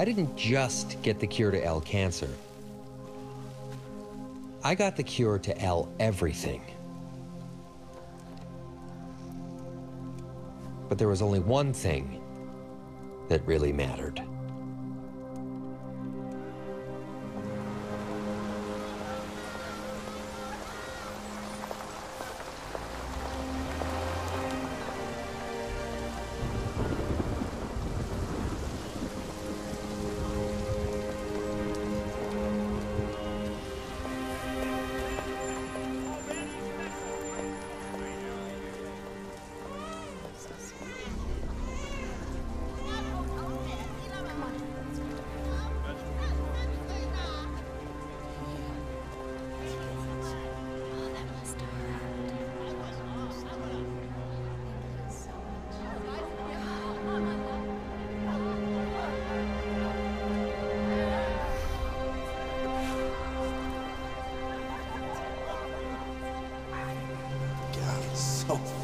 I didn't just get the cure to L cancer. I got the cure to L everything. But there was only one thing that really mattered. No.